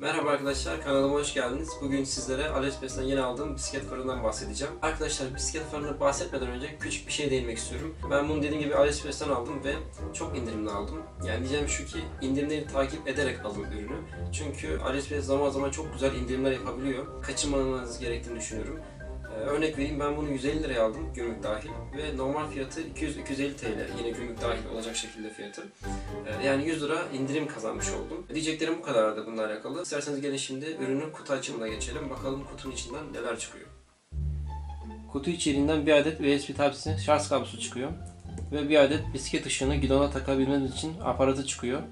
Merhaba arkadaşlar, kanalıma hoş geldiniz. Bugün sizlere AliExpress'ten yeni aldığım bisiklet farından bahsedeceğim. Arkadaşlar bisiklet farını bahsetmeden önce küçük bir şey değinmek istiyorum. Ben bunu dediğim gibi AliExpress'ten aldım ve çok indirimli aldım. Yani diyeceğim şu ki indirimleri takip ederek alın ürünü. Çünkü AliExpress zaman zaman çok güzel indirimler yapabiliyor. Kaçırmamanız gerektiğini düşünüyorum. Ee, örnek vereyim ben bunu 150 liraya aldım gümrük dahil ve normal fiyatı 200-250 TL yine gümrük dahil olacak şekilde fiyatı. Ee, yani 100 lira indirim kazanmış oldum. Diyeceklerim bu kadardı bununla alakalı. İsterseniz gelin şimdi ürünün kutu açımına geçelim. Bakalım kutunun içinden neler çıkıyor. Kutu içeriğinden bir adet USB Type-C şarj kablosu çıkıyor. Ve bir adet bisiklet ışığını gidona takabilmeniz için aparatı çıkıyor.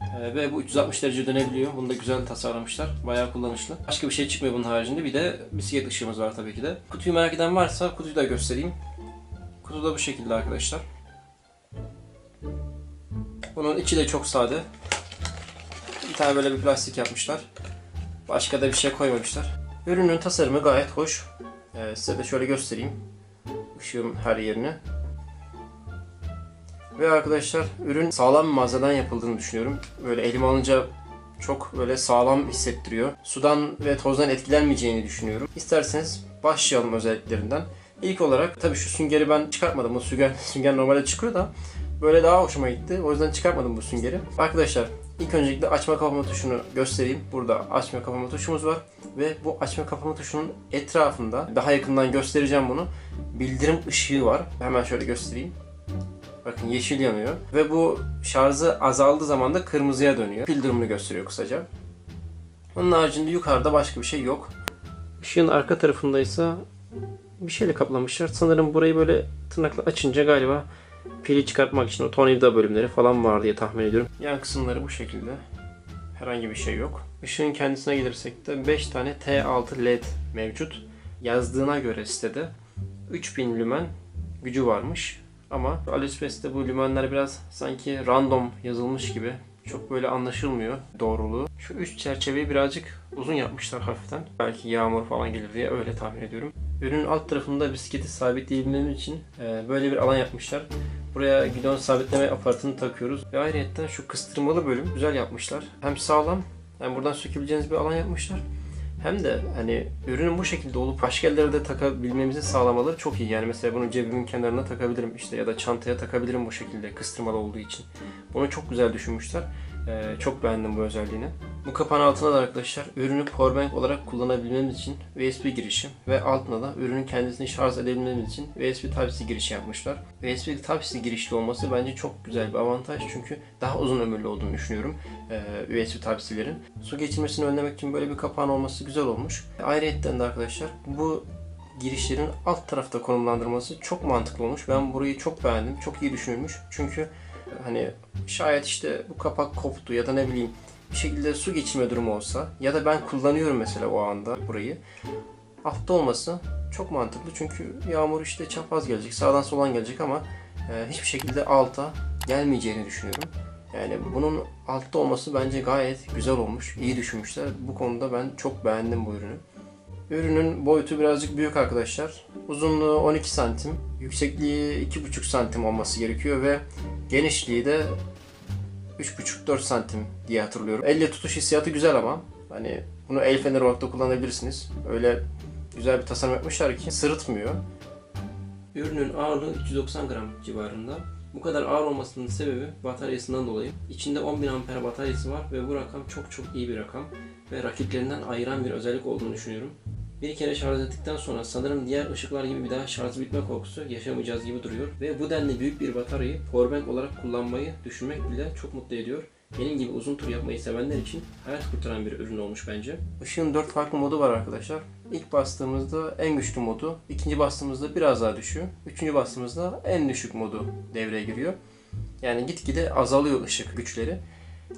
Ee, ve bu 360 derece dönebiliyor. Bunu da güzel tasarlamışlar. Bayağı kullanışlı. Başka bir şey çıkmıyor bunun haricinde. Bir de bisiklet ışığımız var tabii ki de. Kutuyu merak eden varsa kutuyu da göstereyim. Kutu da bu şekilde arkadaşlar. Bunun içi de çok sade. Bir tane böyle bir plastik yapmışlar. Başka da bir şey koymamışlar. Ürünün tasarımı gayet hoş. Ee, size de şöyle göstereyim. Işığın her yerini. Ve arkadaşlar ürün sağlam bir malzemeden yapıldığını düşünüyorum. Böyle elime alınca çok böyle sağlam hissettiriyor. Sudan ve tozdan etkilenmeyeceğini düşünüyorum. İsterseniz başlayalım özelliklerinden. İlk olarak tabii şu süngeri ben çıkartmadım. Bu sünger, sünger normalde çıkıyor da böyle daha hoşuma gitti. O yüzden çıkartmadım bu süngeri. Arkadaşlar ilk öncelikle açma kapama tuşunu göstereyim. Burada açma kapama tuşumuz var. Ve bu açma kapama tuşunun etrafında daha yakından göstereceğim bunu. Bildirim ışığı var. Hemen şöyle göstereyim. Bakın yeşil yanıyor. Ve bu şarjı azaldığı zaman da kırmızıya dönüyor. Pil durumunu gösteriyor kısaca. Onun haricinde yukarıda başka bir şey yok. Işığın arka tarafında ise bir şeyle kaplamışlar. Sanırım burayı böyle tırnakla açınca galiba pili çıkartmak için o tornavida bölümleri falan var diye tahmin ediyorum. Yan kısımları bu şekilde. Herhangi bir şey yok. Işığın kendisine gelirsek de 5 tane T6 LED mevcut. Yazdığına göre sitede 3000 lümen gücü varmış. Ama AliExpress'te bu lümenler biraz sanki random yazılmış gibi. Çok böyle anlaşılmıyor doğruluğu. Şu üst çerçeveyi birazcık uzun yapmışlar hafiften. Belki yağmur falan gelir diye öyle tahmin ediyorum. Ürünün alt tarafında bisikleti sabitleyebilmemiz için e, böyle bir alan yapmışlar. Buraya gidon sabitleme aparatını takıyoruz. Ve ayrıca şu kıstırmalı bölüm güzel yapmışlar. Hem sağlam hem buradan sökebileceğiniz bir alan yapmışlar. Hem de hani ürünün bu şekilde olup başka yerlere de takabilmemizi sağlamaları çok iyi. Yani mesela bunu cebimin kenarına takabilirim işte ya da çantaya takabilirim bu şekilde kıstırmalı olduğu için. Bunu çok güzel düşünmüşler. Ee, çok beğendim bu özelliğini. Bu kapağın altına da arkadaşlar ürünü powerbank olarak kullanabilmemiz için USB girişi ve altına da ürünün kendisini şarj edebilmemiz için USB Type-C girişi yapmışlar. USB Type-C girişli olması bence çok güzel bir avantaj çünkü daha uzun ömürlü olduğunu düşünüyorum USB Type-C'lerin. Su geçirmesini önlemek için böyle bir kapağın olması güzel olmuş. Ayrıca de arkadaşlar bu girişlerin alt tarafta konumlandırması çok mantıklı olmuş. Ben burayı çok beğendim. Çok iyi düşünülmüş. Çünkü hani şayet işte bu kapak koptu ya da ne bileyim bir şekilde su geçirme durumu olsa ya da ben kullanıyorum mesela o anda burayı. Altta olması çok mantıklı çünkü yağmur işte çapraz gelecek, sağdan soldan gelecek ama e, hiçbir şekilde alta gelmeyeceğini düşünüyorum. Yani bunun altta olması bence gayet güzel olmuş, iyi düşünmüşler. Bu konuda ben çok beğendim bu ürünü. Ürünün boyutu birazcık büyük arkadaşlar. Uzunluğu 12 santim, yüksekliği 2,5 santim olması gerekiyor ve genişliği de 3,5-4 santim diye hatırlıyorum. Elle tutuş hissiyatı güzel ama hani bunu el feneri olarak da kullanabilirsiniz. Öyle güzel bir tasarım yapmışlar ki sırıtmıyor. Ürünün ağırlığı 390 gram civarında. Bu kadar ağır olmasının sebebi bataryasından dolayı. İçinde 10.000 amper bataryası var ve bu rakam çok çok iyi bir rakam ve rakiplerinden ayıran bir özellik olduğunu düşünüyorum. Bir kere şarj ettikten sonra sanırım diğer ışıklar gibi bir daha şarj bitme korkusu yaşamayacağız gibi duruyor. Ve bu denli büyük bir bataryayı powerbank olarak kullanmayı düşünmek bile çok mutlu ediyor. Benim gibi uzun tur yapmayı sevenler için hayat kurtaran bir ürün olmuş bence. Işığın 4 farklı modu var arkadaşlar. İlk bastığımızda en güçlü modu, ikinci bastığımızda biraz daha düşüyor, üçüncü bastığımızda en düşük modu devreye giriyor. Yani gitgide azalıyor ışık güçleri.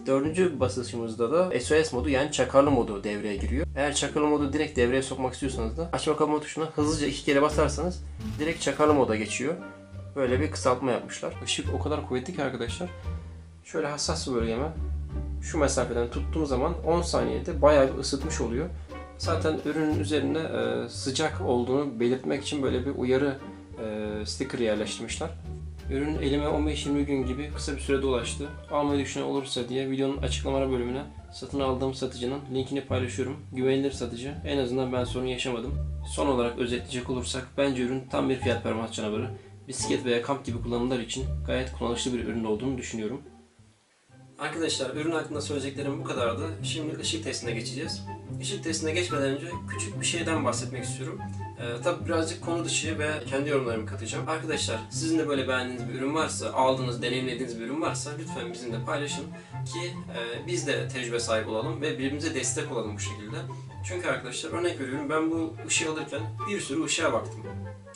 Dördüncü basışımızda da SOS modu yani çakarlı modu devreye giriyor. Eğer çakarlı modu direkt devreye sokmak istiyorsanız da açma kapama tuşuna hızlıca iki kere basarsanız direkt çakarlı moda geçiyor. Böyle bir kısaltma yapmışlar. Işık o kadar kuvvetli ki arkadaşlar. Şöyle hassas bir bölgeme şu mesafeden tuttuğum zaman 10 saniyede bayağı bir ısıtmış oluyor. Zaten ürünün üzerinde e, sıcak olduğunu belirtmek için böyle bir uyarı e, sticker yerleştirmişler. Ürün elime 15-20 gün gibi kısa bir sürede ulaştı. Almayı düşünen olursa diye videonun açıklamalar bölümüne satın aldığım satıcının linkini paylaşıyorum. Güvenilir satıcı. En azından ben sorun yaşamadım. Son olarak özetleyecek olursak bence ürün tam bir fiyat performans canavarı. Bisiklet veya kamp gibi kullanımlar için gayet kullanışlı bir ürün olduğunu düşünüyorum. Arkadaşlar ürün hakkında söyleyeceklerim bu kadardı. Şimdi ışık testine geçeceğiz. Işık testine geçmeden önce küçük bir şeyden bahsetmek istiyorum. Ee, tabii birazcık konu dışı ve kendi yorumlarımı katacağım. Arkadaşlar sizin de böyle beğendiğiniz bir ürün varsa, aldığınız, deneyimlediğiniz bir ürün varsa lütfen bizimle paylaşın ki e, biz de tecrübe sahibi olalım ve birbirimize destek olalım bu şekilde. Çünkü arkadaşlar örnek veriyorum ben bu ışığı alırken bir sürü ışığa baktım.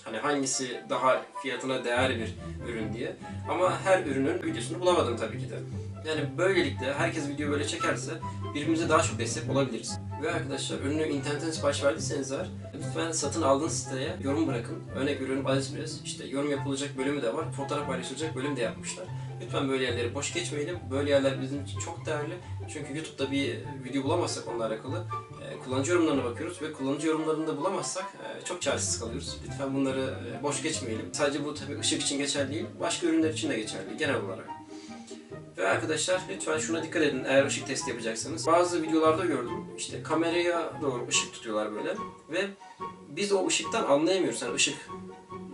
Hani hangisi daha fiyatına değer bir ürün diye. Ama her ürünün videosunu bulamadım tabii ki de. Yani böylelikle herkes video böyle çekerse birbirimize daha çok destek olabiliriz. Ve arkadaşlar ürünü internetten sipariş verdiyseniz eğer lütfen satın aldığınız siteye yorum bırakın. Örnek veriyorum AliExpress işte yorum yapılacak bölümü de var. Fotoğraf paylaşılacak bölüm de yapmışlar. Lütfen böyle yerleri boş geçmeyelim. Böyle yerler bizim için çok değerli. Çünkü YouTube'da bir video bulamazsak onunla alakalı e, kullanıcı yorumlarına bakıyoruz ve kullanıcı yorumlarını da bulamazsak e, çok çaresiz kalıyoruz. Lütfen bunları e, boş geçmeyelim. Sadece bu tabii ışık için geçerli değil, başka ürünler için de geçerli genel olarak. Ve arkadaşlar lütfen şuna dikkat edin eğer ışık testi yapacaksanız. Bazı videolarda gördüm işte kameraya doğru ışık tutuyorlar böyle ve biz o ışıktan anlayamıyoruz. Yani ışık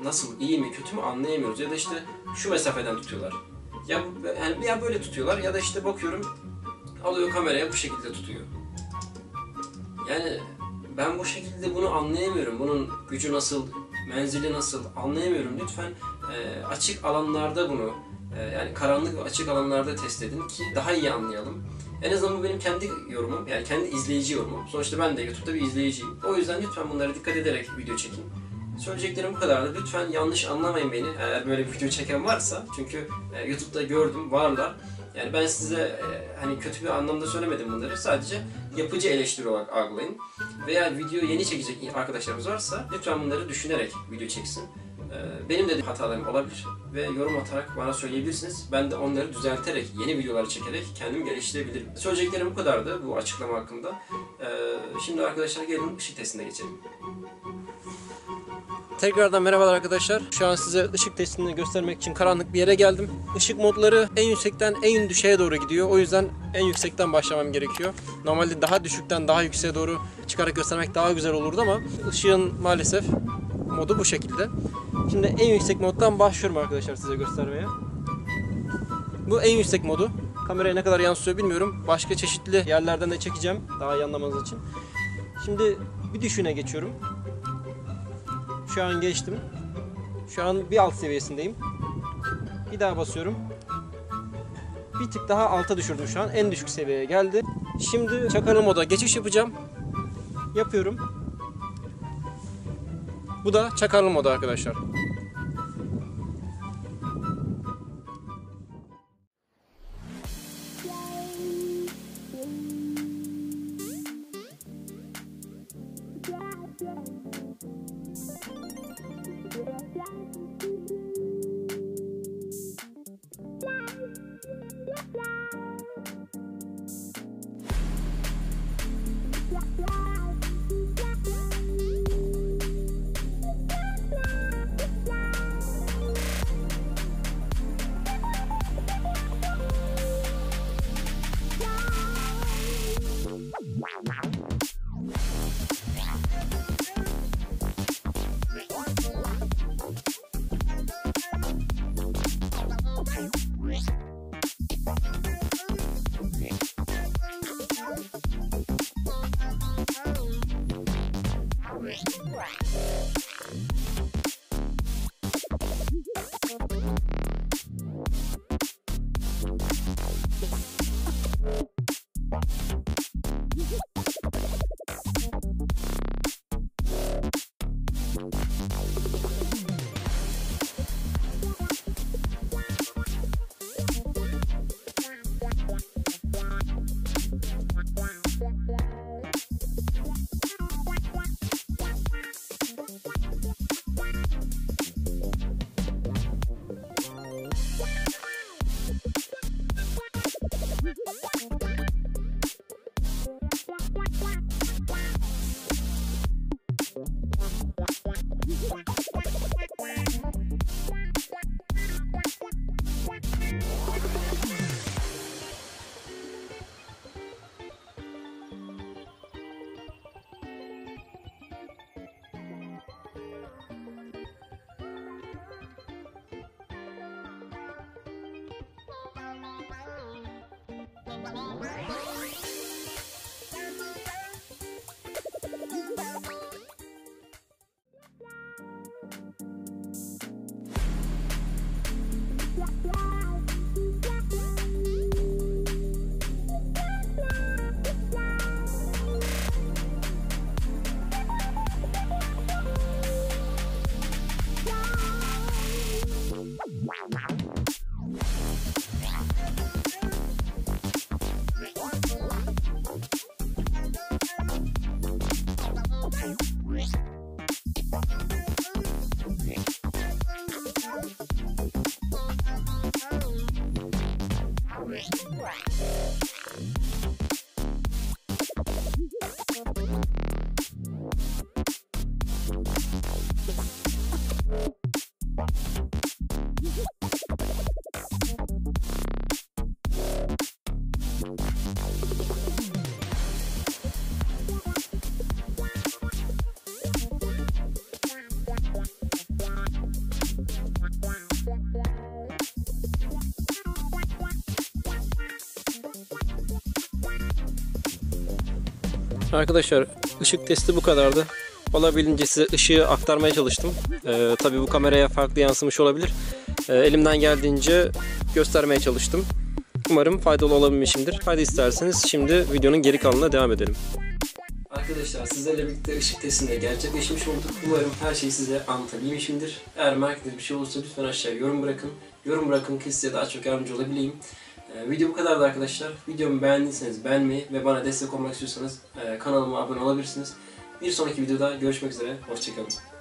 nasıl iyi mi kötü mü anlayamıyoruz ya da işte şu mesafeden tutuyorlar. Ya yani ya böyle tutuyorlar ya da işte bakıyorum alıyor kameraya bu şekilde tutuyor. Yani ben bu şekilde bunu anlayamıyorum. Bunun gücü nasıl, menzili nasıl anlayamıyorum. Lütfen e, açık alanlarda bunu e, yani karanlık ve açık alanlarda test edin ki daha iyi anlayalım. En azından bu benim kendi yorumum, yani kendi izleyici yorumum. Sonuçta ben de YouTube'da bir izleyiciyim. O yüzden lütfen bunlara dikkat ederek video çekin. Söyleyeceklerim bu kadardı. Lütfen yanlış anlamayın beni eğer böyle bir video çeken varsa. Çünkü e, YouTube'da gördüm, varlar. Yani ben size e, hani kötü bir anlamda söylemedim bunları. Sadece yapıcı eleştiri olarak algılayın. Veya video yeni çekecek arkadaşlarımız varsa lütfen bunları düşünerek video çeksin. E, benim de hatalarım olabilir ve yorum atarak bana söyleyebilirsiniz. Ben de onları düzelterek, yeni videolar çekerek kendimi geliştirebilirim. Söyleyeceklerim bu kadardı bu açıklama hakkında. E, şimdi arkadaşlar gelin ışık testine geçelim. Tekrardan merhabalar arkadaşlar. Şu an size ışık testini göstermek için karanlık bir yere geldim. Işık modları en yüksekten en düşüğe doğru gidiyor. O yüzden en yüksekten başlamam gerekiyor. Normalde daha düşükten daha yükseğe doğru çıkarak göstermek daha güzel olurdu ama ışığın maalesef modu bu şekilde. Şimdi en yüksek moddan başlıyorum arkadaşlar size göstermeye. Bu en yüksek modu. Kameraya ne kadar yansıyor bilmiyorum. Başka çeşitli yerlerden de çekeceğim daha iyi anlamanız için. Şimdi bir düşüğüne geçiyorum. Şu an geçtim. Şu an bir alt seviyesindeyim. Bir daha basıyorum. Bir tık daha alta düşürdüm şu an. En düşük seviyeye geldi. Şimdi çakarlı moda geçiş yapacağım. Yapıyorum. Bu da çakarlı moda arkadaşlar. Bye. Arkadaşlar ışık testi bu kadardı. Olabildiğince size ışığı aktarmaya çalıştım. Ee, tabii bu kameraya farklı yansımış olabilir. Ee, elimden geldiğince göstermeye çalıştım. Umarım faydalı olabilmişimdir. Hadi isterseniz şimdi videonun geri kalanına devam edelim. Arkadaşlar sizlerle birlikte ışık testinde gerçekleşmiş olduk. Umarım her şeyi size anlatabilmişimdir. Eğer merak ettiğiniz bir şey olursa lütfen aşağıya yorum bırakın. Yorum bırakın ki size daha çok yardımcı olabileyim. Ee, video bu kadardı arkadaşlar. Videomu beğendiyseniz beğenmeyi ve bana destek olmak istiyorsanız e, kanalıma abone olabilirsiniz. Bir sonraki videoda görüşmek üzere. Hoşçakalın.